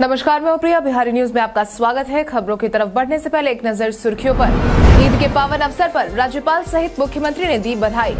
नमस्कार, मैं प्रिया। बिहारी न्यूज़ में आपका स्वागत है। खबरों की तरफ़ बढ़ने से पहले एक नज़र सुर्खियों पर। ईद के पावन अवसर पर राज्यपाल सहित मुख्यमंत्री ने दी बधाई।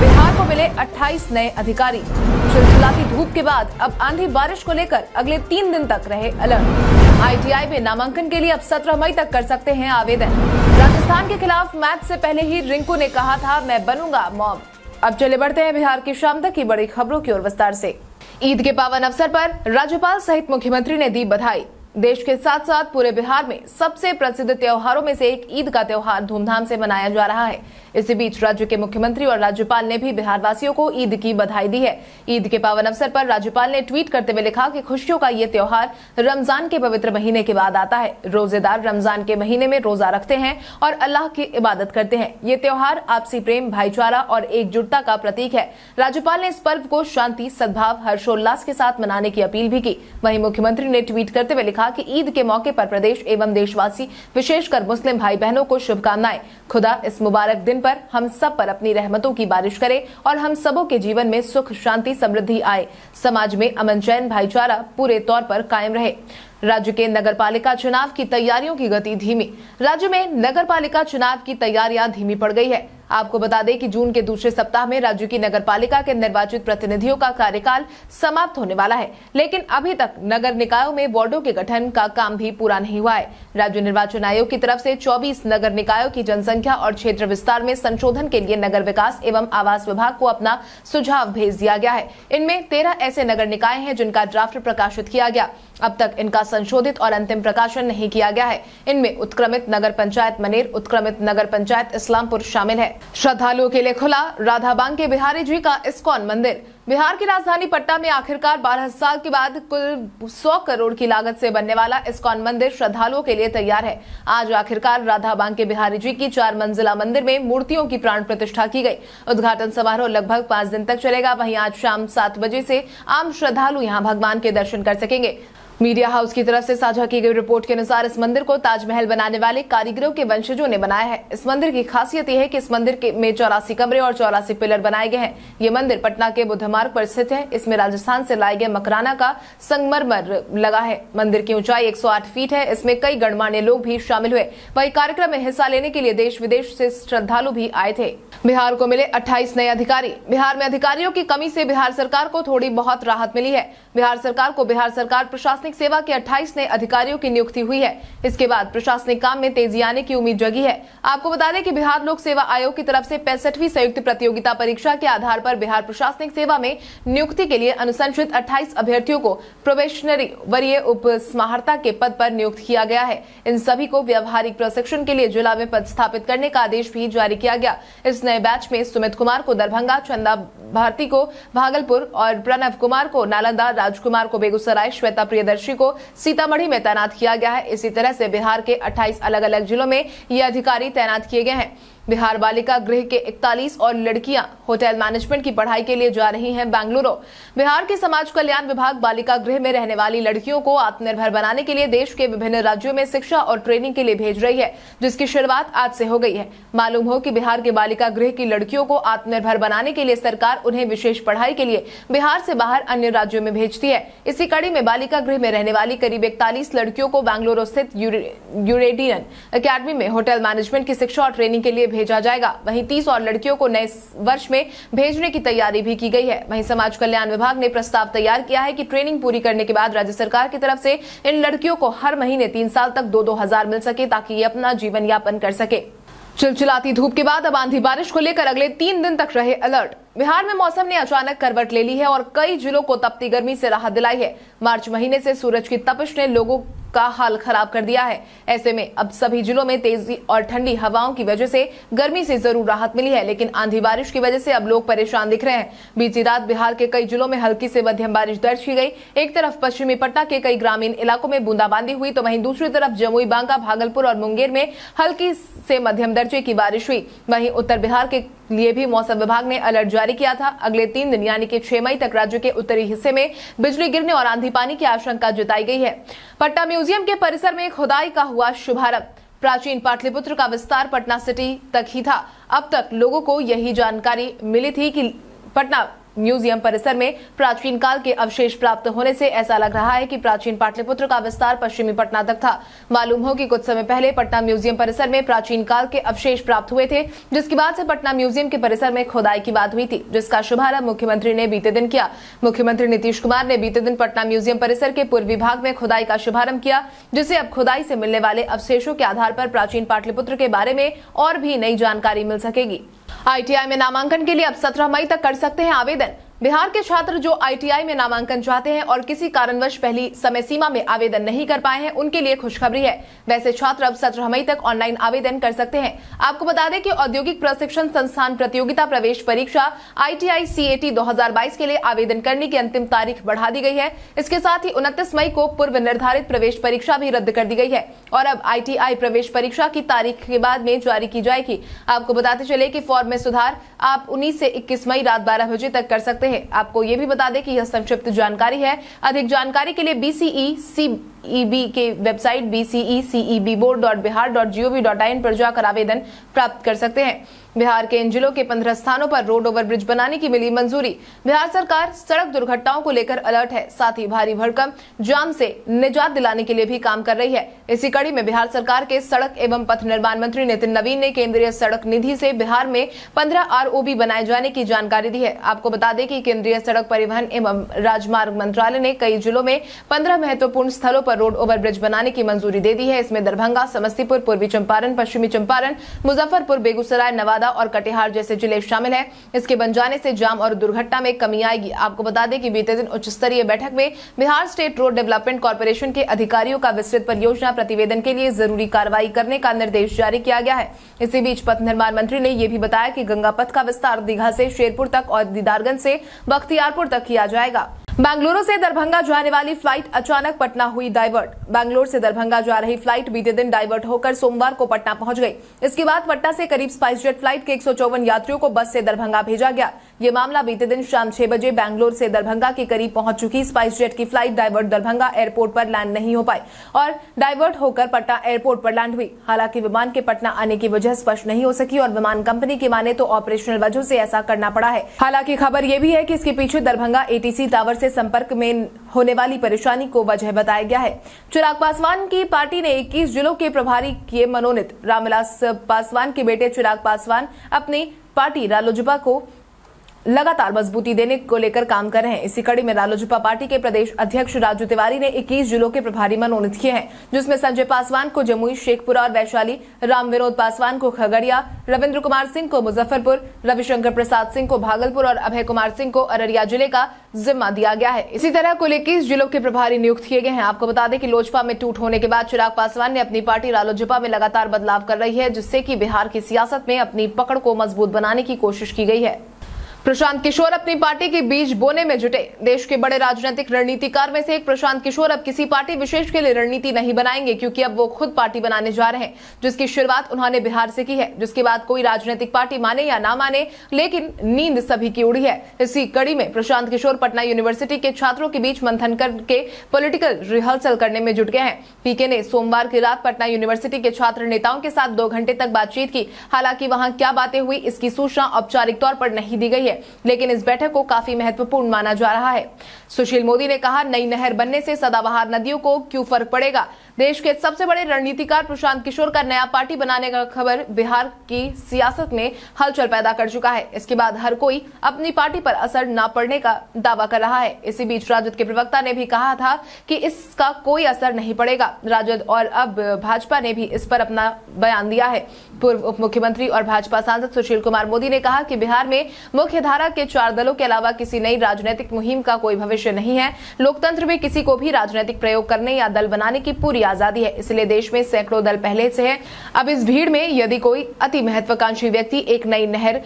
बिहार को मिले 28 नए अधिकारी। चिलचिलाती धूप के बाद अब आंधी बारिश को लेकर अगले तीन दिन तक रहे अलर्ट। आईटीआई में नामांकन के लिए अब 17 मई तक कर सकते हैं आवेदन। राजस्थान के खिलाफ मैच से पहले ही रिंकू ने कहा था, मैं बनूँगा मॉम। अब चले बढ़ते हैं बिहार की शाम तक की बड़ी खबरों की ओर विस्तार से। ईद के पावन अवसर पर राज्यपाल सहित मुख्यमंत्री ने दी बधाई। देश के साथ साथ पूरे बिहार में सबसे प्रसिद्ध त्योहारों में से एक ईद का त्योहार धूमधाम से मनाया जा रहा है। इसी बीच राज्य के मुख्यमंत्री और राज्यपाल ने भी बिहार वासियों को ईद की बधाई दी है। ईद के पावन अवसर पर राज्यपाल ने ट्वीट करते हुए लिखा कि खुशियों का ये त्योहार रमज़ान के पवित्र महीने के बाद आता है। रोजेदार रमज़ान के महीने में रोजा रखते हैं और अल्लाह की इबादत करते हैं। ये त्योहार आपसी प्रेम, भाईचारा और एकजुटता का प्रतीक है। राज्यपाल ने इस पर्व को शांति, सद्भाव, हर्षोल्लास के साथ मनाने की अपील भी की। वहीं मुख्यमंत्री ने ट्वीट करते हुए लिखा कि ईद के मौके पर प्रदेश एवं देशवासी, विशेषकर मुस्लिम भाई बहनों को शुभकामनाएँ। खुदा इस मुबारक दिन पर हम सब पर अपनी रहमतों की बारिश करे और हम सबों के जीवन में सुख, शांति, समृद्धि आए। समाज में अमन चैन भाईचारा पूरे तौर पर कायम रहे। राज्य के नगर पालिका चुनाव की तैयारियों की गति धीमी। राज्य में नगर पालिका चुनाव की तैयारियाँ धीमी पड़ गई है। आपको बता दें कि जून के दूसरे सप्ताह में राज्य की नगर पालिका के निर्वाचित प्रतिनिधियों का कार्यकाल समाप्त होने वाला है। लेकिन अभी तक नगर निकायों में वार्डो के गठन का काम भी पूरा नहीं हुआ है। राज्य निर्वाचन आयोग की तरफ़ से 24 नगर निकायों की जनसंख्या और क्षेत्र विस्तार में संशोधन के लिए नगर विकास एवं आवास विभाग को अपना सुझाव भेज दिया गया है। इनमें तेरह ऐसे नगर निकाय हैं जिनका ड्राफ्ट प्रकाशित किया गया। अब तक इनका संशोधित और अंतिम प्रकाशन नहीं किया गया है। इनमें उत्क्रमित नगर पंचायत मनेर, उत्क्रमित नगर पंचायत इस्लामपुर शामिल है। श्रद्धालुओं के लिए खुला राधा बांग के बिहारी जी का इस्कॉन मंदिर। बिहार की राजधानी पटना में आखिरकार 12 साल के बाद कुल 100 करोड़ की लागत से बनने वाला इस्कॉन मंदिर श्रद्धालुओं के लिए तैयार है। आज आखिरकार राधा बांग के बिहारी जी की चार मंजिला मंदिर में मूर्तियों की प्राण प्रतिष्ठा की गई। उद्घाटन समारोह लगभग पाँच दिन तक चलेगा। वहीं आज शाम सात बजे से आम श्रद्धालु यहाँ भगवान के दर्शन कर सकेंगे। मीडिया हाउस की तरफ़ से साझा की गई रिपोर्ट के अनुसार इस मंदिर को ताजमहल बनाने वाले कारीगरों के वंशजों ने बनाया है। इस मंदिर की खासियत यह है कि इस मंदिर के में चौरासी कमरे और चौरासी पिलर बनाए गए हैं। ये मंदिर पटना के बुद्ध मार्ग पर स्थित है। इसमें राजस्थान से लाए गए मकराना का संगमरमर लगा है। मंदिर की ऊंचाई एक सौ आठ फीट है। इसमें कई गणमान्य लोग भी शामिल हुए। वही कार्यक्रम में हिस्सा लेने के लिए देश विदेश से श्रद्धालु भी आए थे। बिहार को मिले 28 नए अधिकारी। बिहार में अधिकारियों की कमी से बिहार सरकार को थोड़ी बहुत राहत मिली है। बिहार सरकार को बिहार सरकार प्रशासनिक सेवा के 28 नए अधिकारियों की नियुक्ति हुई है। इसके बाद प्रशासनिक काम में तेज़ी आने की उम्मीद जगी है। आपको बता दें कि बिहार लोक सेवा आयोग की तरफ़ से पैंसठवीं संयुक्त प्रतियोगिता परीक्षा के आधार पर बिहार प्रशासनिक सेवा में नियुक्ति के लिए अनुशंसित अट्ठाईस अभ्यर्थियों को प्रोबेशनरी वरीय उप के पद पर नियुक्त किया गया है। इन सभी को व्यवहारिक प्रशिक्षण के लिए जिला में पद स्थापित करने का आदेश भी जारी किया गया। इस नए बैच में सुमित कुमार को दरभंगा, चंदा भारती को भागलपुर और प्रणव कुमार को नालंदा, राजकुमार को बेगूसराय, श्वेता प्रियदर्शी को सीतामढ़ी में तैनात किया गया है। इसी तरह से बिहार के 28 अलग अलग जिलों में ये अधिकारी तैनात किए गए हैं। बिहार बालिका गृह के 41 और लड़कियाँ होटल मैनेजमेंट की पढ़ाई के लिए जा रही हैं बेंगलुरु। बिहार के समाज कल्याण विभाग बालिका गृह में रहने वाली लड़कियों को आत्मनिर्भर बनाने के लिए देश के विभिन्न राज्यों में शिक्षा और ट्रेनिंग के लिए भेज रही है, जिसकी शुरुआत आज से हो गई है। मालूम हो कि बिहार के बालिका गृह की लड़कियों को आत्मनिर्भर बनाने के लिए सरकार उन्हें विशेष पढ़ाई के लिए बिहार से बाहर अन्य राज्यों में भेजती है। इसी कड़ी में बालिका गृह में रहने वाली करीब इकतालीस लड़कियों को बेंगलुरु स्थित यूरेडियन अकेडमी में होटल मैनेजमेंट की शिक्षा और ट्रेनिंग के लिए भेजा जाएगा। वहीं तीस और लड़कियों को नए वर्ष में भेजने की तैयारी भी की गई है। वहीं समाज कल्याण विभाग ने प्रस्ताव तैयार किया है कि ट्रेनिंग पूरी करने के बाद राज्य सरकार की तरफ़ से इन लड़कियों को हर महीने तीन साल तक दो दो हज़ार मिल सके ताकि ये अपना जीवन यापन कर सके। चिलचिलाती धूप के बाद अब आंधी बारिश को लेकर अगले तीन दिन तक रहे अलर्ट। बिहार में मौसम ने अचानक करवट ले ली है और कई जिलों को तपती गर्मी से राहत दिलाई है। मार्च महीने से सूरज की तपिश ने लोगों का हाल खराब कर दिया है। ऐसे में अब सभी जिलों में तेज़ी और ठंडी हवाओं की वजह से गर्मी से ज़रूर राहत मिली है, लेकिन आंधी बारिश की वजह से अब लोग परेशान दिख रहे हैं। बीती रात बिहार के कई जिलों में हल्की से मध्यम बारिश दर्ज की गई। एक तरफ़ पश्चिमी पटना के कई ग्रामीण इलाकों में बूंदाबांदी हुई तो वहीं दूसरी तरफ़ जमुई, बांका, भागलपुर और मुंगेर में हल्की से मध्यम दर्जे की बारिश हुई। वहीं उत्तर बिहार के लिए भी मौसम विभाग ने अलर्ट जारी किया था। अगले तीन दिन, यानी कि छह मई तक राज्य के उत्तरी हिस्से में बिजली गिरने और आंधी पानी की आशंका जताई गई है। पटना म्यूज़ियम के परिसर में खुदाई का हुआ शुभारंभ। प्राचीन पाटलिपुत्र का विस्तार पटना सिटी तक ही था। अब तक लोगों को यही जानकारी मिली थी कि पटना म्यूज़ियम परिसर में प्राचीन काल के अवशेष प्राप्त होने से ऐसा लग रहा है कि प्राचीन पाटलिपुत्र का विस्तार पश्चिमी पटना तक था। मालूम हो कि कुछ समय पहले पटना म्यूज़ियम परिसर में प्राचीन काल के अवशेष प्राप्त हुए थे, जिसके बाद से पटना म्यूज़ियम के परिसर में खुदाई की बात हुई थी, जिसका शुभारंभ मुख्यमंत्री ने बीते दिन किया। मुख्यमंत्री नीतीश कुमार ने बीते दिन पटना म्यूज़ियम परिसर के पूर्वी भाग में खुदाई का शुभारंभ किया, जिसे अब खुदाई से मिलने वाले अवशेषों के आधार पर प्राचीन पाटलिपुत्र के बारे में और भी नई जानकारी मिल सकेगी। आईटीआई में नामांकन के लिए अब 17 मई तक कर सकते हैं आवेदन। बिहार के छात्र जो आईटीआई में नामांकन चाहते हैं और किसी कारणवश पहली समय सीमा में आवेदन नहीं कर पाए हैं, उनके लिए खुशखबरी है। वैसे छात्र अब सत्रह मई तक ऑनलाइन आवेदन कर सकते हैं। आपको बता दें कि औद्योगिक प्रशिक्षण संस्थान प्रतियोगिता प्रवेश परीक्षा आईटीआई सीएटी 2022 के लिए आवेदन करने की अंतिम तारीख बढ़ा दी गई है। इसके साथ ही उनतीस मई को पूर्व निर्धारित प्रवेश परीक्षा भी रद्द कर दी गई है और अब आईटीआई प्रवेश परीक्षा की तारीख के बाद में जारी की जाएगी। आपको बताते चले की फॉर्म में सुधार आप उन्नीस ऐसी इक्कीस मई रात बारह बजे तक कर सकते हैं। आपको ये भी बता दें कि यह संक्षिप्त जानकारी है। अधिक जानकारी के लिए बीसीई सी ईबी के website BCE CEB board dot Bihar dot GOV dot I पर जाकर आवेदन प्राप्त कर सकते हैं। बिहार के इन जिलों के पंद्रह स्थानों पर रोड ओवर ब्रिज बनाने की मिली मंजूरी। बिहार सरकार सड़क दुर्घटनाओं को लेकर अलर्ट है। साथ ही भारी भड़कम, जाम से निजात दिलाने के लिए भी काम कर रही है। इसी कड़ी में बिहार सरकार के सड़क एवं पथ निर्माण मंत्री नितिन नवीन ने केंद्रीय सड़क निधि से बिहार में पंद्रह आर बनाए जाने की जानकारी दी है। आपको बता दें कि केंद्रीय सड़क परिवहन एवं राजमार्ग मंत्रालय ने कई जिलों में पंद्रह महत्वपूर्ण स्थलों पर रोड ओवर ब्रिज बनाने की मंजूरी दे दी है। इसमें दरभंगा, समस्तीपुर, पूर्वी चंपारण, पश्चिमी चंपारण, मुजफ्फरपुर, बेगूसराय, नवादा और कटिहार जैसे ज़िले शामिल हैं। इसके बन जाने से जाम और दुर्घटना में कमी आएगी। आपको बता दें कि बीते दिन उच्च स्तरीय बैठक में Bihar state road development corporation के अधिकारियों का विस्तृत परियोजना प्रतिवेदन के लिए ज़रूरी कार्रवाई करने का निर्देश जारी किया गया है। इसी बीच पथ निर्माण मंत्री ने यह भी बताया कि गंगा पथ का विस्तार दीघा से शेरपुर तक और दीदारगंज से बख्तियारपुर तक किया जाएगा। बेंगलुरु से दरभंगा जाने वाली फ़्लाइट अचानक पटना हुई डाइवर्ट। बेंगलुरु से दरभंगा जा रही फ़्लाइट बीते दिन डाइवर्ट होकर सोमवार को पटना पहुँच गई। इसके बाद पटना से करीब स्पाइस जेट फ़्लाइट के एक सौ चौवन यात्रियों को बस से दरभंगा भेजा गया। ये मामला बीते दिन शाम छह बजे बैंगलोर से दरभंगा के करीब पहुँच चुकी स्पाइस जेट की फ़्लाइट डाइवर्ट दरभंगा एयरपोर्ट पर लैंड नहीं हो पाई और डाइवर्ट होकर पटना एयरपोर्ट पर लैंड हुई। हालाँकि विमान के पटना आने की वजह स्पष्ट नहीं हो सकी और विमान कंपनी की माने तो ऑपरेशनल वजह से ऐसा करना पड़ा है। हालाँकि खबर यह भी है कि इसके पीछे दरभंगा एटीसी टावर से संपर्क में होने वाली परेशानी को वजह बताया गया है। चिराग पासवान की पार्टी ने 21 जिलों के प्रभारी किए मनोनीत। रामविलास पासवान के बेटे चिराग पासवान अपनी पार्टी रालोजपा को लगातार मजबूती देने को लेकर काम कर रहे हैं। इसी कड़ी में रालोजपा पार्टी के प्रदेश अध्यक्ष राजू तिवारी ने 21 जिलों के प्रभारी मनोनीत किए हैं, जिसमें संजय पासवान को जमुई, शेखपुरा और वैशाली, राम विनोद पासवान को खगड़िया, रविंद्र कुमार सिंह को मुजफ्फरपुर, रविशंकर प्रसाद सिंह को भागलपुर और अभय कुमार सिंह को अररिया ज़िले का जिम्मा दिया गया है। इसी तरह कुल इक्कीस जिलों के प्रभारी नियुक्त किए गए हैं। आपको बता दें कि लोजपा में टूट होने के बाद चिराग पासवान ने अपनी पार्टी रालोजपा में लगातार बदलाव कर रही है, जिससे की बिहार की सियासत में अपनी पकड़ को मज़बूत बनाने की कोशिश की गई है। प्रशांत किशोर अपनी पार्टी के बीज बोने में जुटे। देश के बड़े राजनीतिक रणनीतिकार में से एक प्रशांत किशोर अब किसी पार्टी विशेष के लिए रणनीति नहीं बनाएँगे, क्योंकि अब वो खुद पार्टी बनाने जा रहे हैं, जिसकी शुरुआत उन्होंने बिहार से की है, जिसके बाद कोई राजनीतिक पार्टी माने या ना माने, लेकिन नींद सभी की उड़ी है। इसी कड़ी में प्रशांत किशोर पटना यूनिवर्सिटी के छात्रों के बीच मंथन करके पोलिटिकल रिहर्सल करने में जुट गए हैं। पीके ने सोमवार की रात पटना यूनिवर्सिटी के छात्र नेताओं के साथ दो घंटे तक बातचीत की। हालाँकि वहाँ क्या बातें हुई, इसकी सूचना औपचारिक तौर पर नहीं दी गई है। लेकिन इस बैठक को काफ़ी महत्वपूर्ण माना जा रहा है। सुशील मोदी ने कहा, नई नहर बनने से सदाबहार नदियों को क्यों फ़र्क पड़ेगा? देश के सबसे बड़े रणनीतिकार प्रशांत किशोर का नया पार्टी बनाने का खबर बिहार की सियासत में हलचल पैदा कर चुका है। इसके बाद हर कोई अपनी पार्टी पर असर न पड़ने का दावा कर रहा है। इसी बीच राजद के प्रवक्ता ने भी कहा था कि इसका कोई असर नहीं पड़ेगा। राजद और अब भाजपा ने भी इस पर अपना बयान दिया है। पूर्व उप मुख्यमंत्री और भाजपा सांसद सुशील कुमार मोदी ने कहा कि बिहार में मुख्य धारा के चार दलों के अलावा किसी नई राजनीतिक मुहिम का कोई भविष्य नहीं है। लोकतंत्र में किसी को भी राजनीतिक प्रयोग करने या दल बनाने की पूरी आज़ादी है, इसलिए देश में सैकड़ों दल पहले से है। अब इस भीड़ में यदि कोई अति महत्वाकांक्षी व्यक्ति एक नई नहर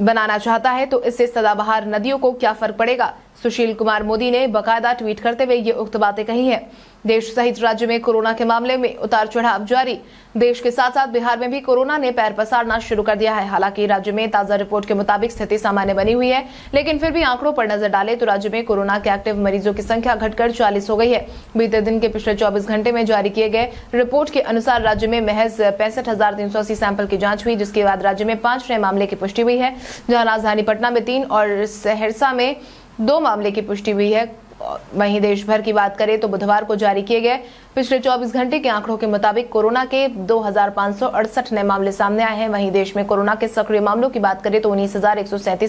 बनाना चाहता है तो इससे सदाबहार नदियों को क्या फ़र्क पड़ेगा? सुशील कुमार मोदी ने बकायदा ट्वीट करते हुए ये उक्त बातें कही है। देश सहित राज्य में कोरोना के मामले में उतार चढ़ाव जारी। देश के साथ साथ बिहार में भी कोरोना ने पैर पसारना शुरू कर दिया है। हालाँकि राज्य में ताज़ा रिपोर्ट के मुताबिक स्थिति सामान्य बनी हुई है, लेकिन फिर भी आंकड़ों पर नज़र डाले तो राज्य में कोरोना के एक्टिव मरीजों की संख्या घटकर चालीस हो गई है। बीते दिन के पिछले चौबीस घंटे में जारी किए गए रिपोर्ट के अनुसार राज्य में महज पैंसठ सैंपल की जाँच हुई, जिसके बाद राज्य में पाँच नए मामले की पुष्टि हुई है। जहाँ राजधानी पटना में तीन और सहरसा में दो मामले की पुष्टि हुई है। वहीं देश भर की बात करें तो बुधवार को जारी किए गए पिछले 24 घंटे के आंकड़ों के मुताबिक कोरोना के दो नए मामले सामने आए हैं। वहीं देश में कोरोना के सक्रिय मामलों की बात करें तो उन्नीस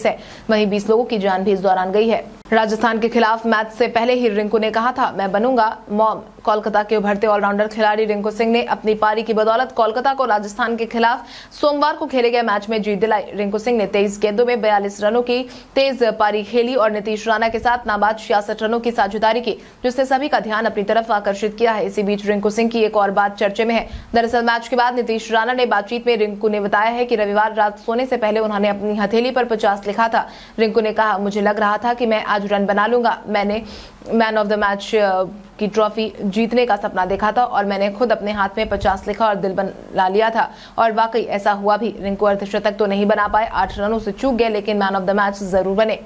है। वहीं 20 लोगों की जान भी इस दौरान गई है। राजस्थान के खिलाफ मैच से पहले ही रिंकू ने कहा था, मैं बनूँगा। मॉम, कोलकाता के उभरते ऑलराउंडर खिलाड़ी रिंकू सिंह ने अपनी पारी की बदौलत कोलकाता को राजस्थान के खिलाफ सोमवार को खेले गए मैच में जीत दिलाई। रिंकू सिंह ने तेईस गेंदों में बयालीस रनों की तेज पारी खेली और नीतीश राणा के साथ नाबाद छियासठ रनों की साझेदारी की जिसने सभी का ध्यान अपनी तरफ़ आकर्षित किया है। इसी बीच रिंकू सिंह की एक और बात चर्चे में है। दरअसल मैच के बाद नीतीश राणा ने बातचीत में रिंकू ने बताया है कि रविवार रात सोने से पहले उन्होंने अपनी हथेली पर पचास लिखा था। रिंकू ने कहा, मुझे लग रहा था कि मैं आज रन बना लूँगा। मैंने मैन ऑफ़ द मैच की ट्रॉफी जीतने का सपना देखा था और मैंने खुद अपने हाथ में पचास लिखा और दिल बना लिया था। और वाकई ऐसा हुआ भी। रिंकू अर्धशतक तो नहीं बना पाए। आठ रनों से चूक गए, लेकिन मैन ऑफ़ द मैच ज़रूर बने।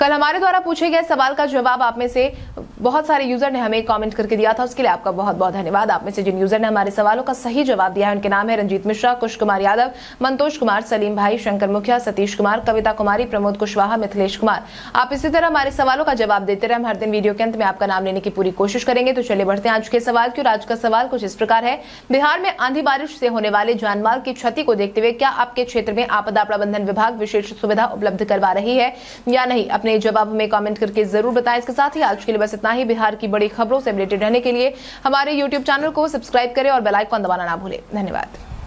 कल हमारे द्वारा पूछे गए सवाल का जवाब आप में से बहुत सारे यूज़र ने हमें कमेंट करके दिया था। उसके लिए आपका बहुत बहुत धन्यवाद। आप में से जिन यूज़र ने हमारे सवालों का सही जवाब दिया है, उनके नाम है रंजीत मिश्रा कुश कुमार यादव, मंतोष कुमार, सलीम भाई, शंकर मुखिया, सतीश कुमार, कविता कुमारी, प्रमोद कुशवाहा, मिथिलेश कुमार। आप इसी तरह हमारे सवालों का जवाब देते रहे। हम हर दिन वीडियो के अंत में आपका नाम लेने की पूरी कोशिश करेंगे तो चलिए बढ़ते हैं आज के सवाल की। और आज का सवाल कुछ इस प्रकार है। बिहार में आंधी बारिश से होने वाले जानमाल की क्षति को देखते हुए क्या आपके क्षेत्र में आपदा प्रबंधन विभाग विशेष सुविधा उपलब्ध करवा रही है या नहीं? अपने जवाब में कॉमेंट करके ज़रूर बताए। इसके साथ ही आज के लिए बस इतना ही। बिहार की बड़ी खबरों से अपडेटेड रहने के लिए हमारे यूट्यूब चैनल को सब्सक्राइब करें और बेलाइकॉन दबाना ना भूलें। धन्यवाद।